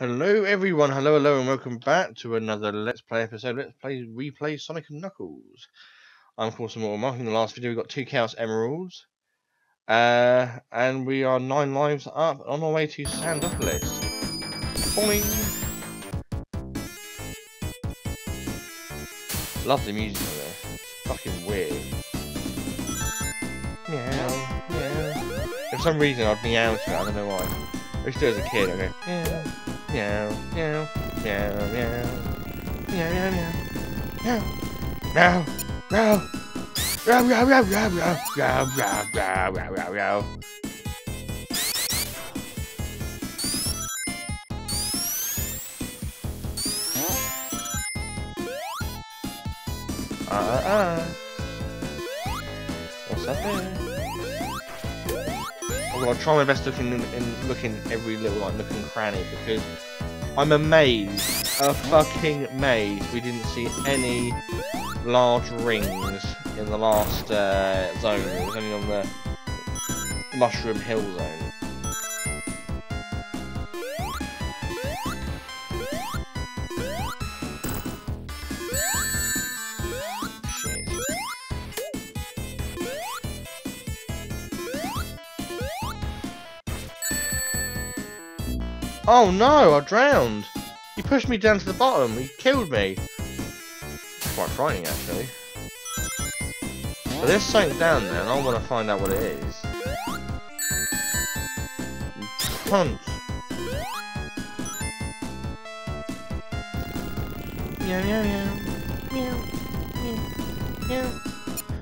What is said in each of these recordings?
Hello everyone, hello, hello, and welcome back to another Let's Play episode. Let's play replay Sonic and Knuckles. I'm course Immortal Marc. In the last video we got two Chaos Emeralds. Uh, and we are nine lives up on our way to Sandopolis. Boing! Love the music of this. It's fucking weird. Meow, meow. For some reason I'd meow to it, I don't know why. I used to as a kid, go, meow meow, meow, meow, meow, meow, meow, meow, meow, meow, meow, meow, meow, meow, meow, meow, meow, meow, meow, meow, meow. Uh, uh, uh. What's up there? Gonna try my best looking in, in looking every little like nook and cranny because I'm amazed, a fucking maze. we didn't see any large rings in the last uh, zone. It was only on the Mushroom Hill zone. Oh no, I drowned. He pushed me down to the bottom. He killed me. quite frightening, actually. But there's something down there, and I want to find out what it is. Punch. Meow meow meow. Meow. Meow. Meow.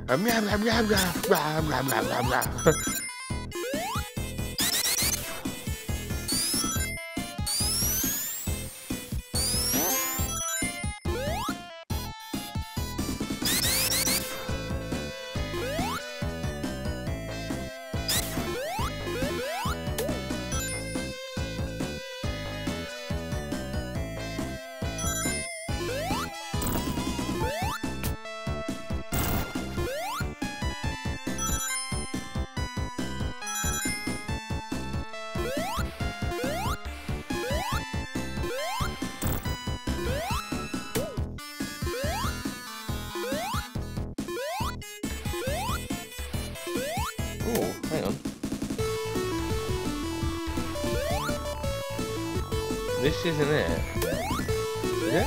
Um, meow meow meow meow meow meow meow This isn't it. Is it?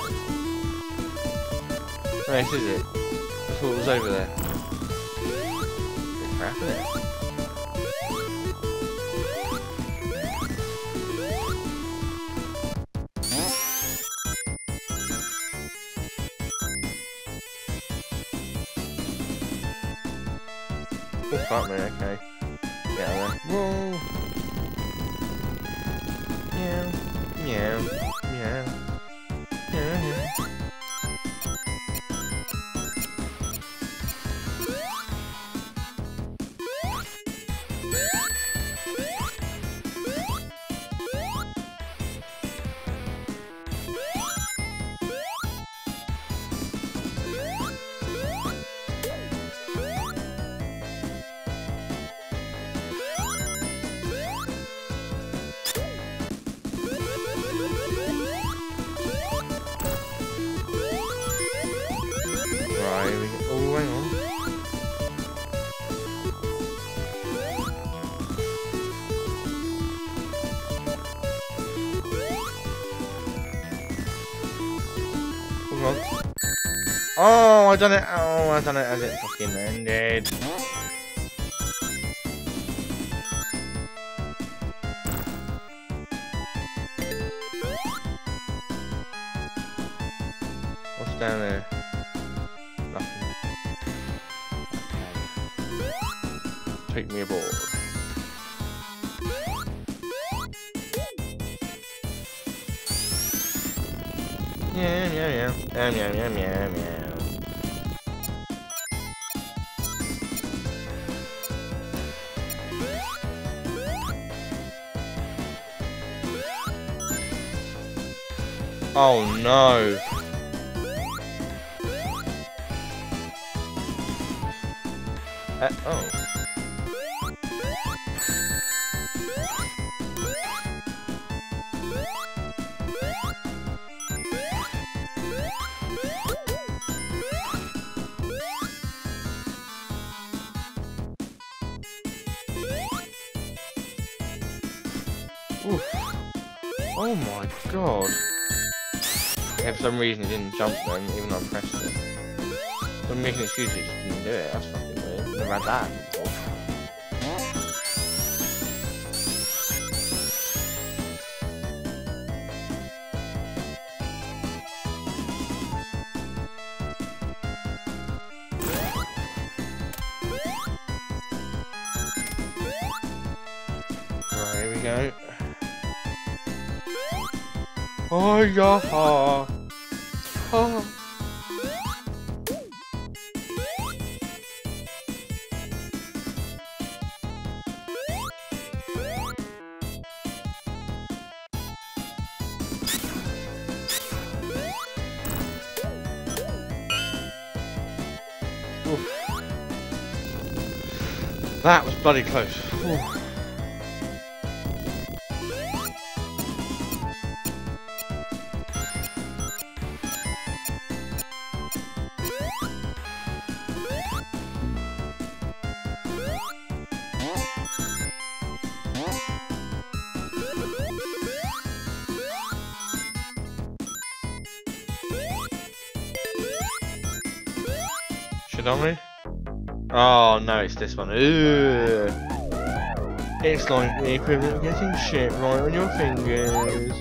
No, this is it. Thought it was over there. Crap, isn't it? Oh, me, okay. There. Whoa! On. Oh, I done it. Oh, I done it as it fucking ended. What's down there? Meow. Meow meow meow. Oh no. Reason it didn't jump then, even though I pressed it. Reason it's usually just didn't do it, that's fucking weird. Never had that before. Go. Oh yeah. Oh. Oof. That was bloody close. Oof. This one. Ugh. It's like the equivalent of getting shit right on your fingers.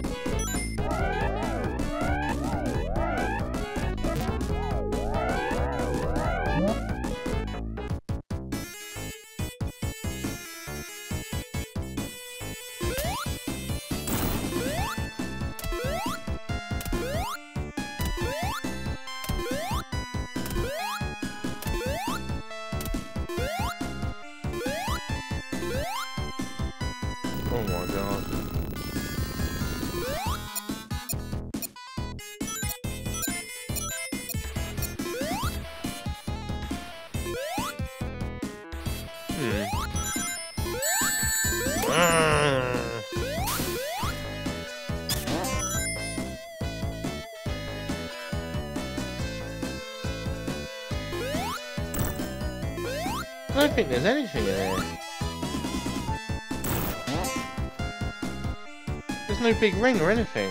Big ring or anything.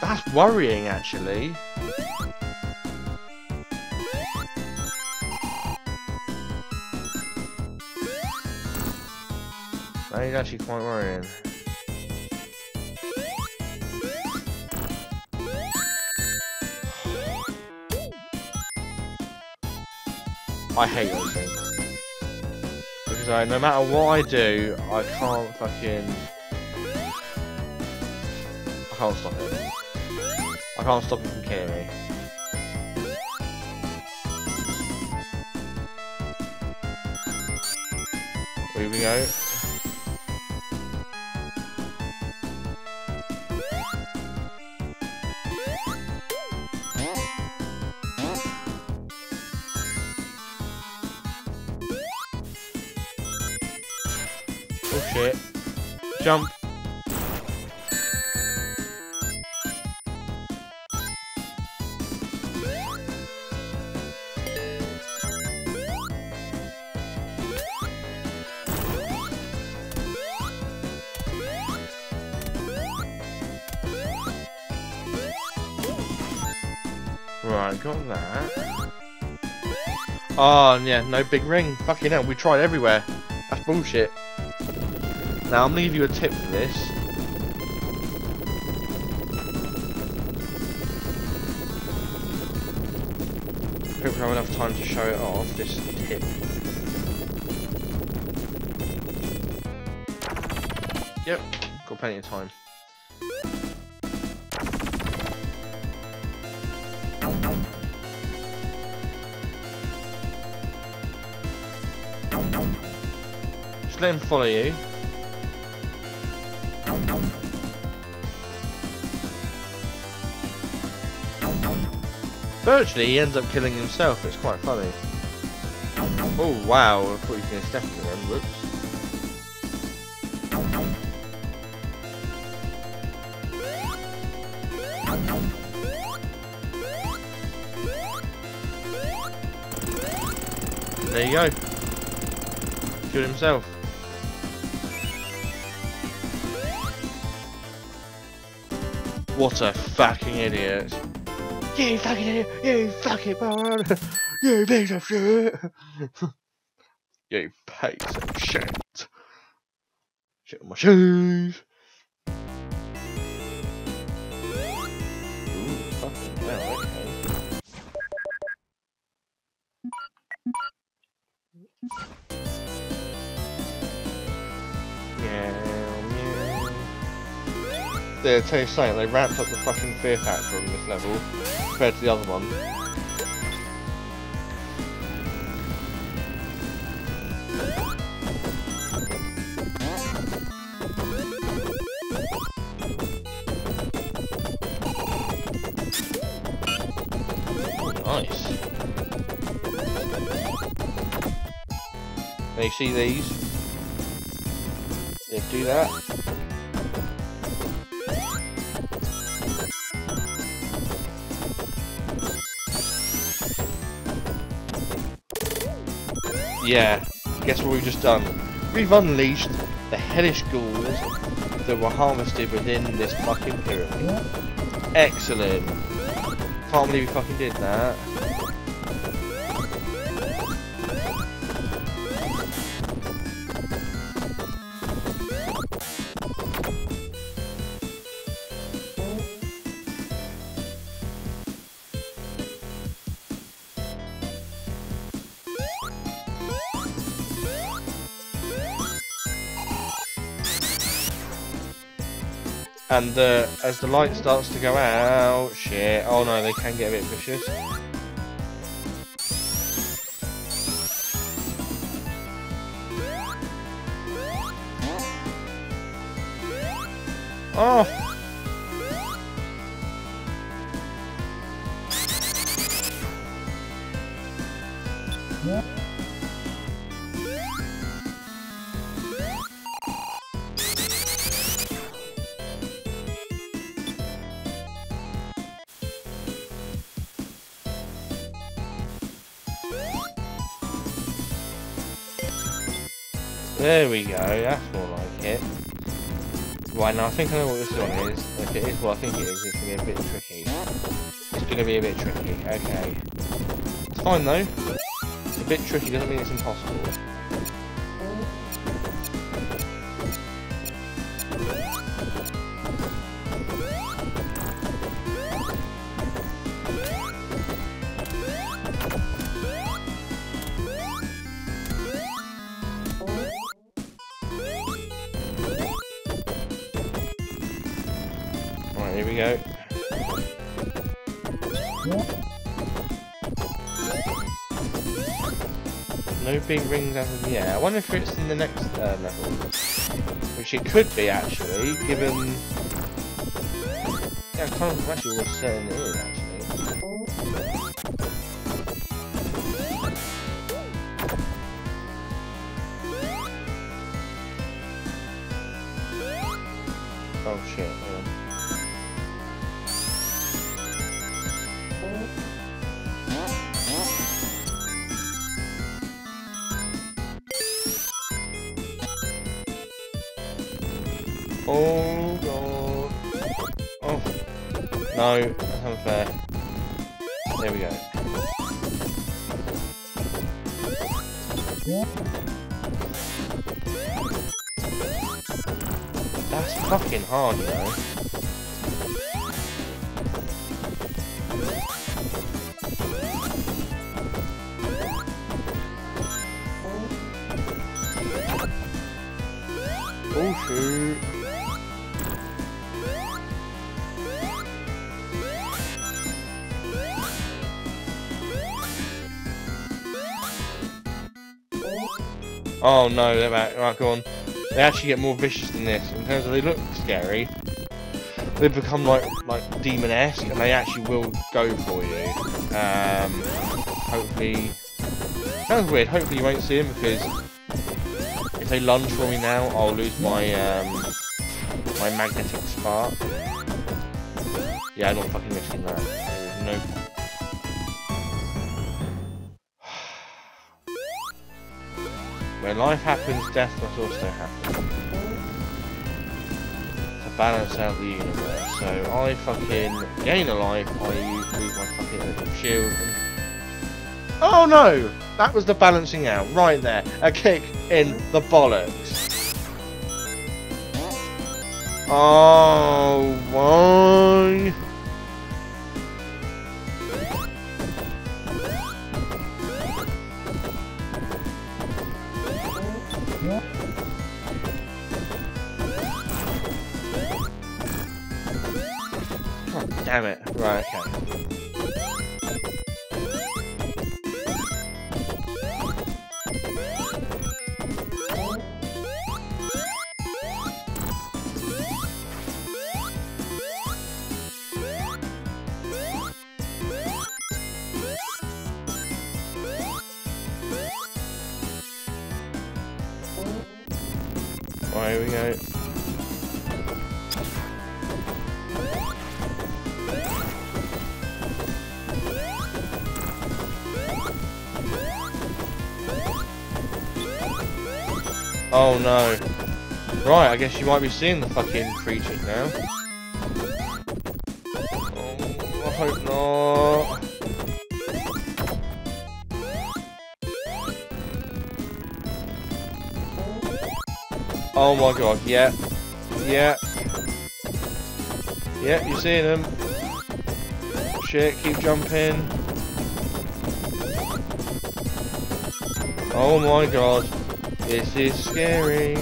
That's worrying, actually. That is actually quite worrying. I hate those things. Because I, no matter what I do, I can't fucking... I can't stop it. I can't stop it from killing me. Here we go. Oh shit. Jump. Oh, yeah, no big ring. Fucking hell, we tried everywhere. That's bullshit. Now, I'm gonna give you a tip for this. Hope we have enough time to show it off, this tip. Yep, got plenty of time. Him follow you. Virtually, he ends up killing himself. It's quite funny. Oh wow! I thought he to step again. Whoops. There you go. Killed himself. What a fucking idiot. You fucking idiot! You fucking moron! You piece of shit! you piece of shit! Shit on my shoes! They tell something, they ramped up the fucking fear factor on this level compared to the other one. Nice. See these? Yeah, do that. Yeah, guess what we've just done? We've unleashed the hellish ghouls that were harvested within this fucking pyramid. Excellent. Can't believe we fucking did that. And uh, as the light starts to go out, shit. Oh no, they can get a bit vicious. Oh! There we go, that's more like it. Right, now I think I know what this one is. If it is what I think it is, it's going to be a bit tricky. It's going to be a bit tricky, okay. It's fine though. It's a bit tricky, doesn't mean it's impossible. No big rings as of yet. I wonder if it's in the next uh, level. Which it could be, actually, given... Yeah, I can't actually was certain it is, actually. That's unfair. There we go. That's fucking hard, you Oh no, they're back. Right, go on. They actually get more vicious than this. In terms of they look scary, they become like like demon-esque, and they actually will go for you. Um, hopefully, sounds weird. Hopefully, you won't see them because if they lunge for me now, I'll lose my um my magnetic spark. Yeah, I'm not fucking risking that. There is no Where life happens, death must also happen. To balance out the universe. So I fucking gain a life, I use my fucking shield. Oh no! That was the balancing out, right there. A kick in the bollocks. Oh, why? Damn it. Right, okay. Right, here we go. Oh no. Right, I guess you might be seeing the fucking creatures now. Oh, I hope not. Oh my god, yeah. Yeah. Yeah, you're seeing them. Shit, keep jumping. Oh my god. This is scary.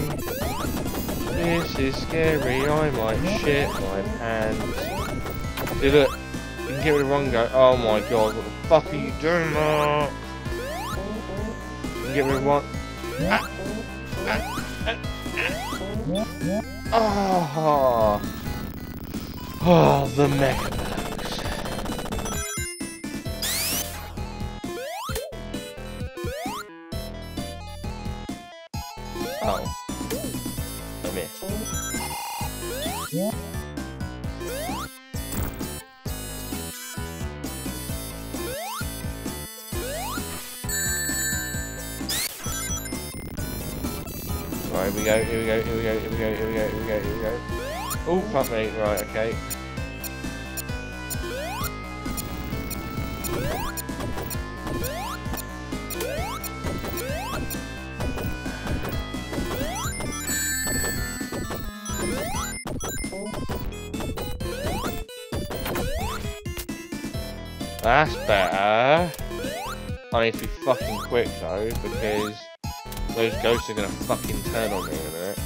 This is scary. I might shit my pants. See, look. You can get rid of one guy. Oh my god, what the fuck are you doing, Marc? You can get rid of one. Ah. Ah. Oh. Oh, the Oh. mecha. Right, here we go, here we go, here we go, here we go, here we go, here we go, here we go. Oh, me, right, okay. That's better. I need to be fucking quick though, because those ghosts are gonna fucking turn on me in a minute.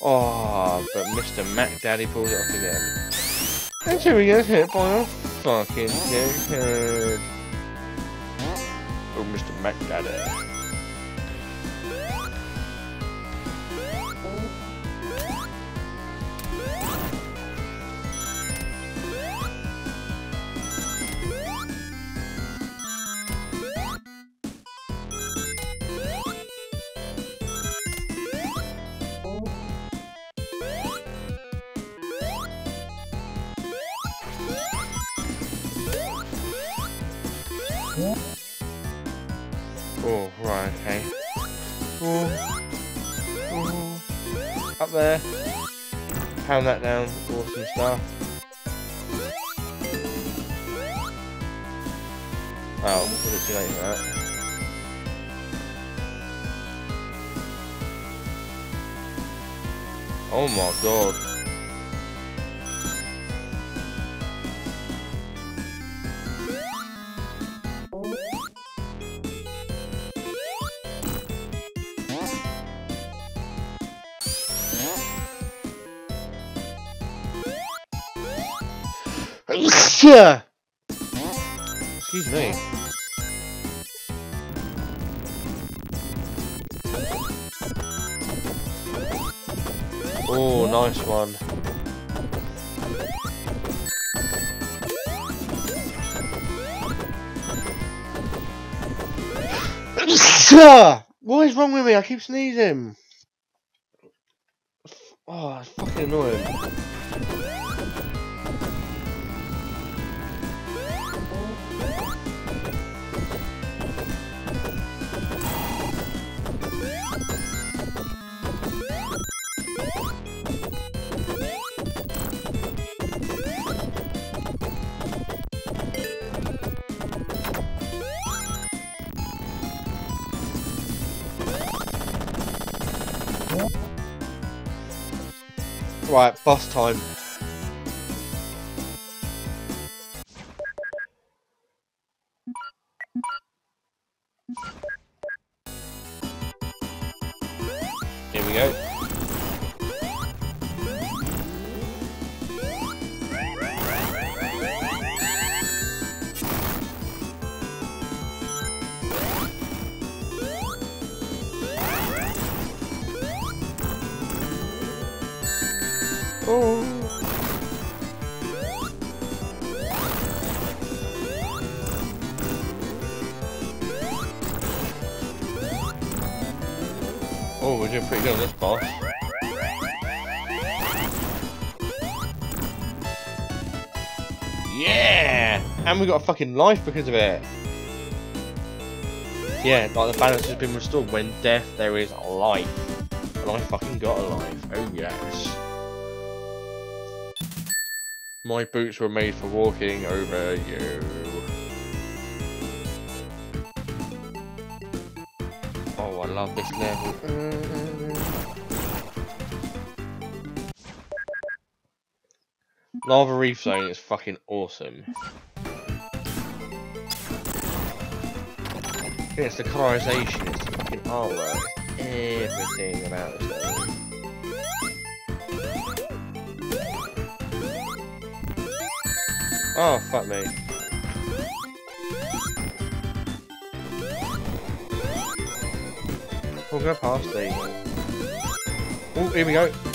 Oh, but Mr. Mac Daddy pulls it off again. And so we get hit by a fucking dickhead. Oh, Mr. Mac Daddy. Up there. Pound that down. Awesome stuff. Oh, too late for that? Oh my god. Excuse me. Oh, nice one. What is wrong with me? I keep sneezing. Oh, it's fucking annoying. Right, boss time. Yeah! And we got a fucking life because of it. Yeah, like the balance has been restored. When death, there is life. And I fucking got a life. Oh yes. My boots were made for walking over you. Oh, I love this level. Lava Reef Zone is fucking awesome. it's the colorization, it's the fucking artwork, everything about this level. Oh, fuck me. We'll go past these. Oh, here we go.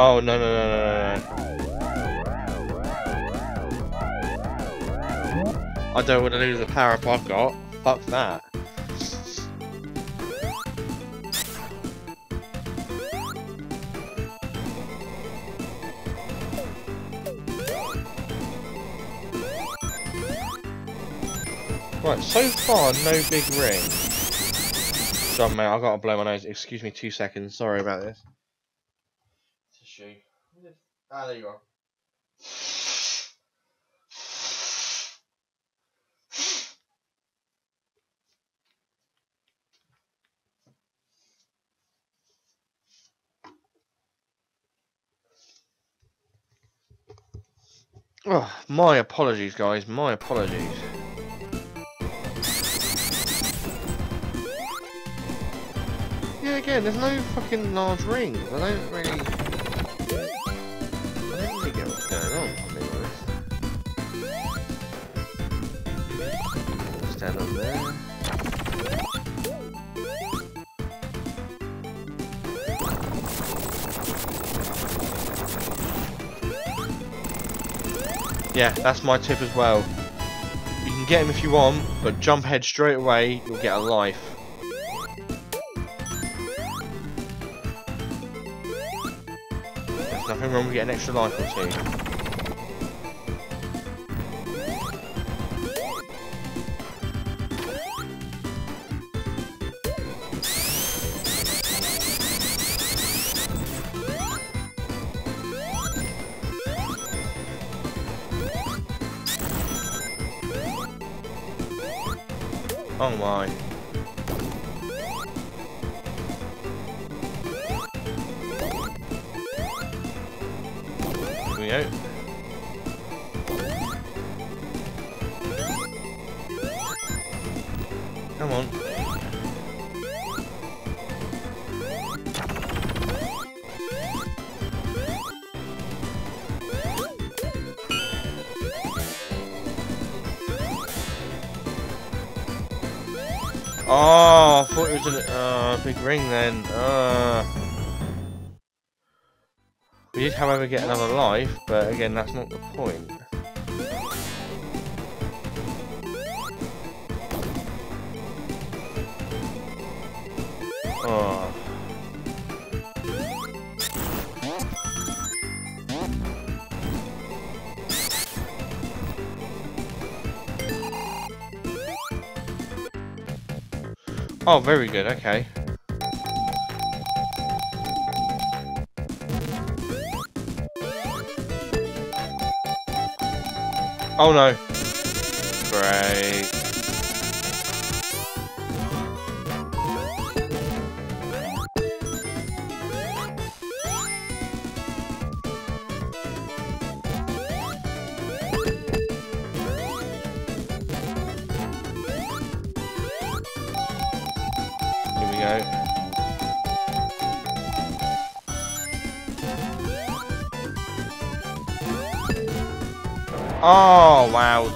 Oh, no, no, no, no, no. I don't want to lose the power up I've got. Fuck that. Right, so far, no big ring. Sorry, mate, I've got to blow my nose. Excuse me two seconds. Sorry about this. Ah, there you are. Oh, my apologies, guys. My apologies. Yeah, again, there's no fucking large rings. I don't really... Yeah, that's my tip as well. You can get him if you want, but jump head straight away, you'll get a life. There's nothing wrong with getting an extra life or two. Oh, I thought it was a uh, big ring then. Uh. We did, however, get another life, but again, that's not the point. Oh, very good, okay. Oh no.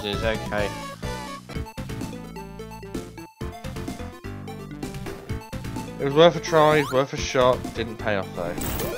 Wowzers, okay. It was worth a try, worth a shot, didn't pay off though.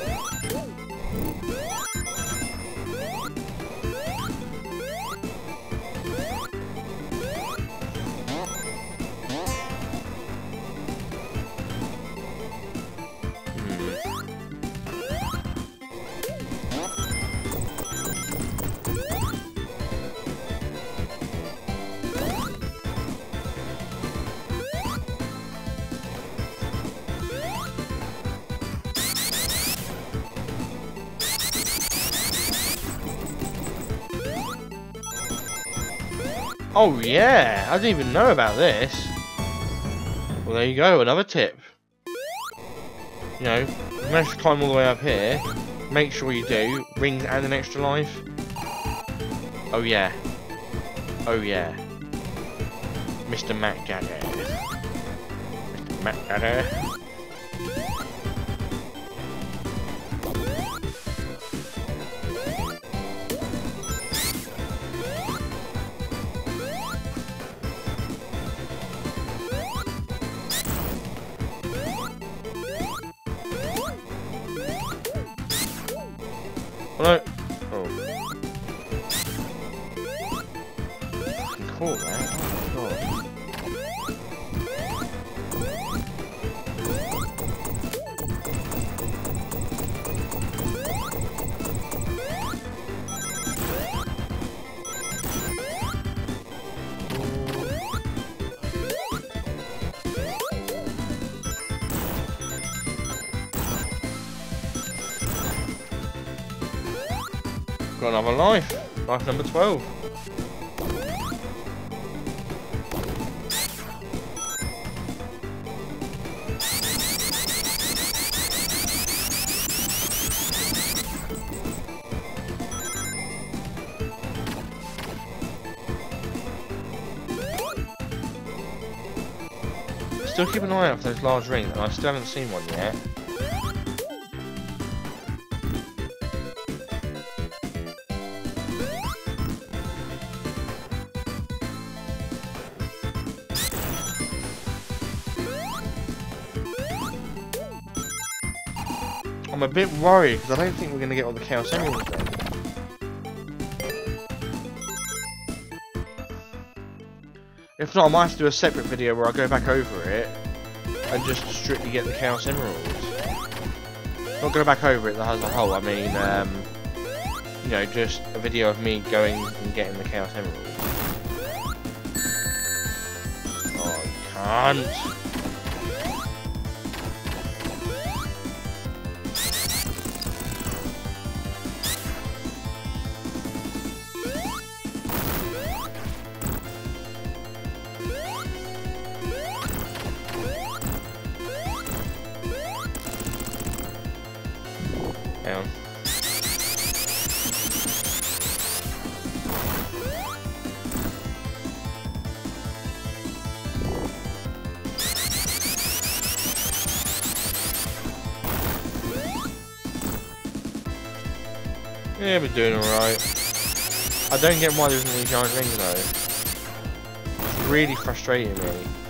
Oh yeah, I didn't even know about this. Well there you go, another tip. You know, if you climb all the way up here, make sure you do, rings and an extra life. Oh yeah. Oh yeah. Mr. Mac Jagger. Mr. Mac Jagger. Cool, man. Oh my. Another life. Life number 12. Keep an eye out for those large rings, and I still haven't seen one yet. I'm a bit worried because I don't think we're going to get all the Chaos Emeralds then. If not, I might have to do a separate video where I go back over it and just strictly get the Chaos Emeralds. Not go back over it as a whole, I mean, um, you know, just a video of me going and getting the Chaos Emeralds. Oh, you can't. I don't get why there isn't any giant rings though. It's really frustrating me.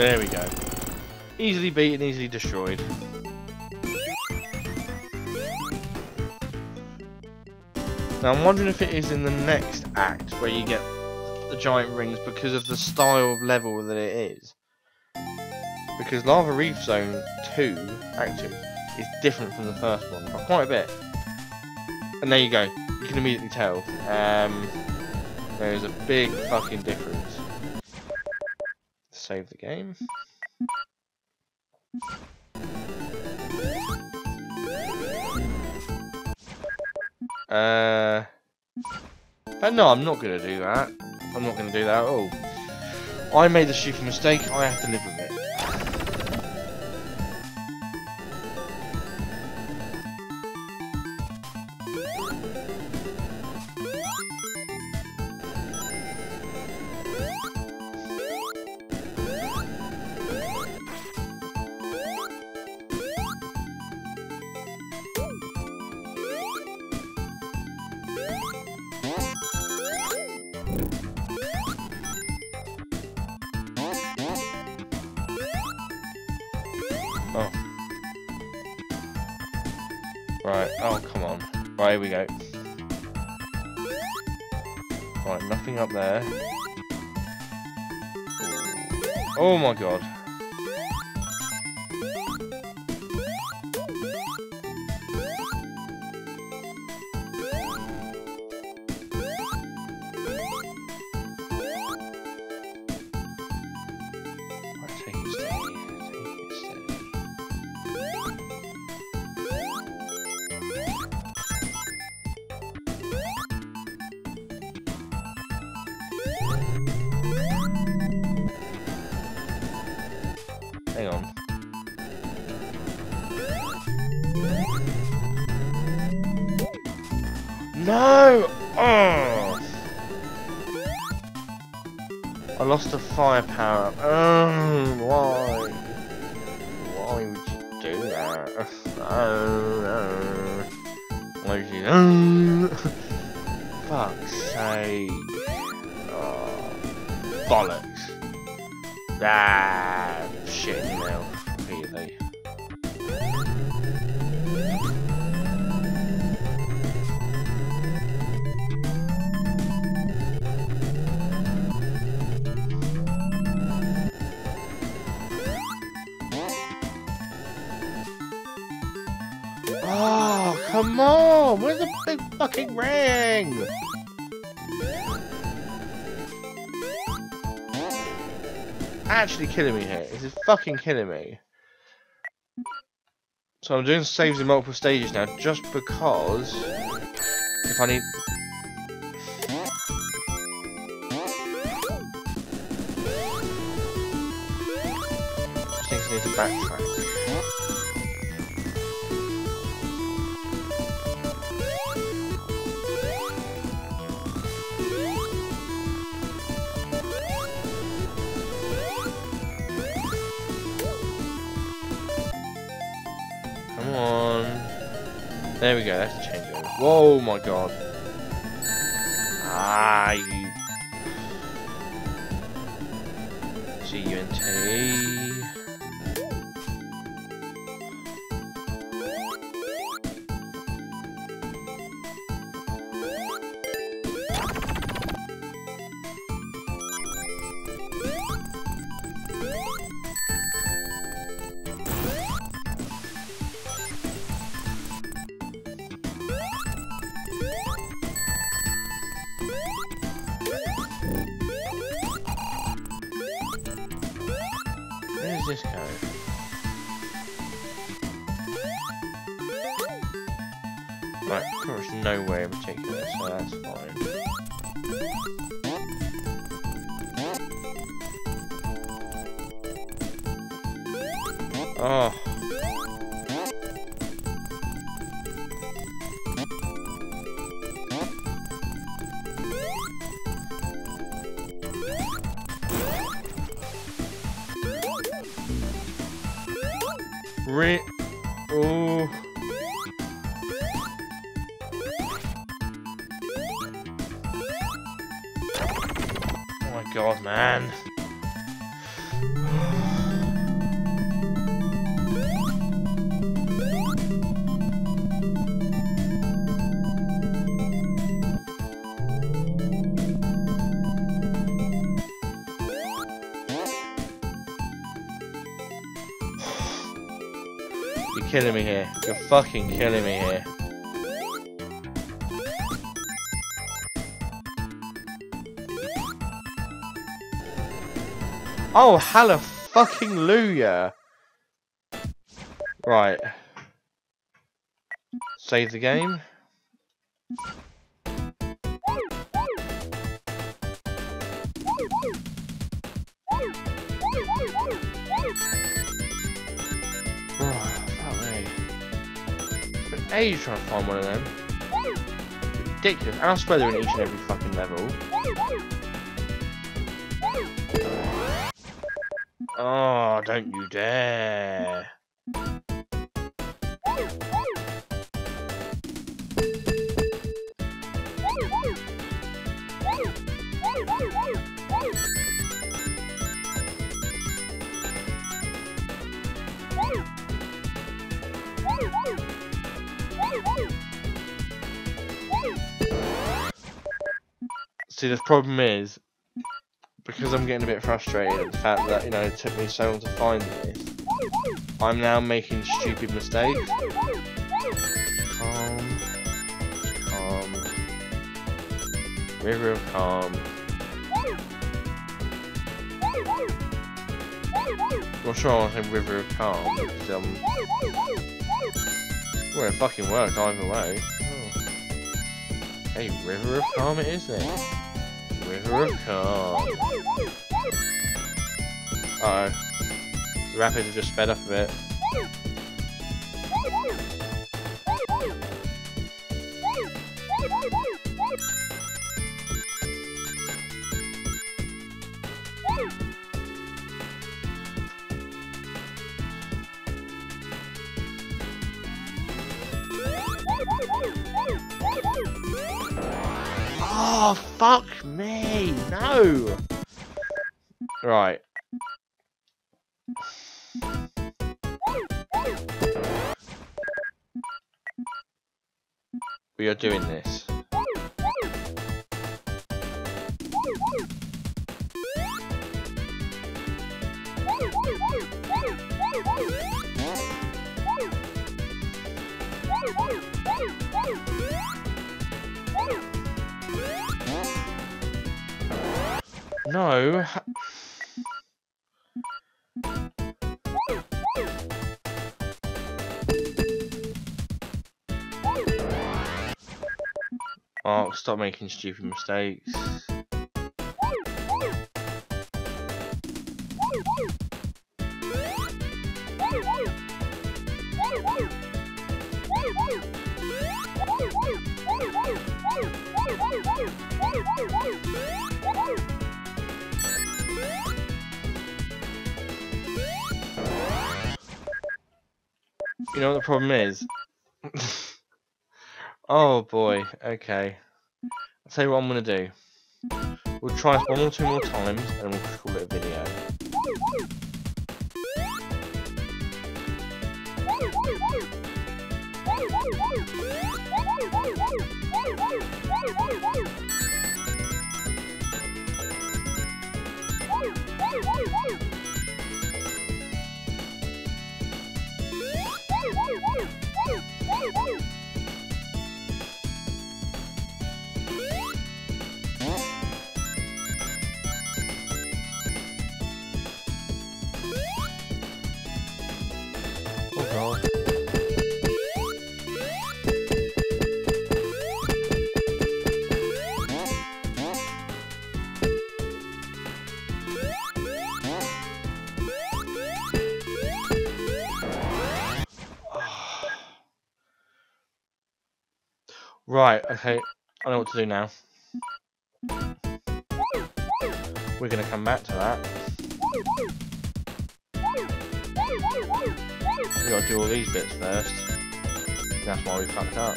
There we go. Easily beaten, easily destroyed. Now I'm wondering if it is in the next act where you get the giant rings because of the style of level that it is. Because Lava Reef Zone 2, Act 2, is different from the first one by quite a bit. And there you go, you can immediately tell. Um, there is a big fucking difference. Save the game. Uh, but no, I'm not going to do that. I'm not going to do that at all. I made the stupid mistake, I have to live with it. Oh. Right, oh come on. Right, here we go. Right, nothing up there. Oh, oh my god. Come on! Where's the big fucking ring? Actually killing me here. This is fucking killing me. So I'm doing saves in multiple stages now, just because if I need we go, that's a changeover. Whoa, my god. Ah, you. G-U-N-T. That's fine. Oh. Killing me here. You're fucking killing me here. Oh, hella fucking Luya. Right. Save the game. Age trying to find one of them. Ridiculous. And I swear they're in each and every fucking level. Oh, don't you dare. See, the problem is, because I'm getting a bit frustrated at the fact that, you know, it took me so long to find this, I'm now making stupid mistakes. Calm. Calm. River of Calm. Not sure I want to say River of Calm, but, um... Well, it fucking worked either way. Oh. Hey, River of Calm it is then. River of Calm. Uh oh. The rapids have just sped up a bit. Oh, fuck! Right. We are doing this. No. Oh, stop making stupid mistakes. The problem is? oh boy, okay. I'll tell you what I'm gonna do. We'll try this one or two more times and we'll call it a video. Right, okay, I know what to do now. We're gonna come back to that. We gotta do all these bits first. That's why we fucked up.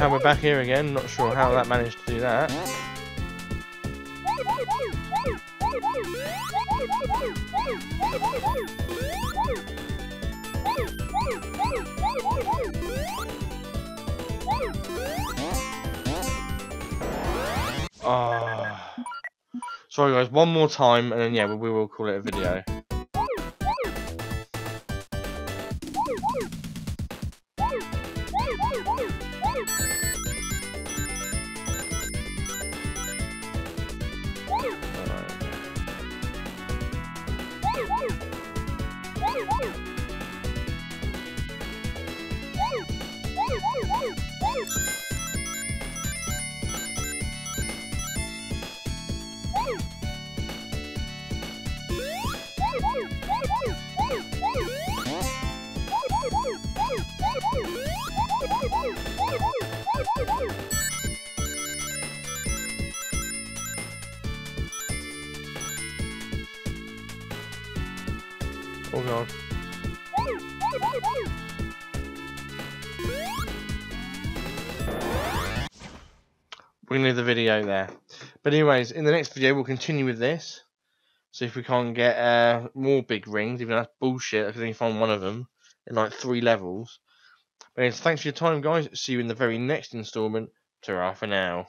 Somehow we're back here again. Not sure how that managed to do that. Oh. Sorry guys, one more time and then yeah, we will call it a video. There. But anyways, in the next video we'll continue with this. See if we can't get uh, more big rings, even though that's bullshit, I can only find one of them in like three levels. But anyways, thanks for your time guys. See you in the very next installment. Ta-ra for now.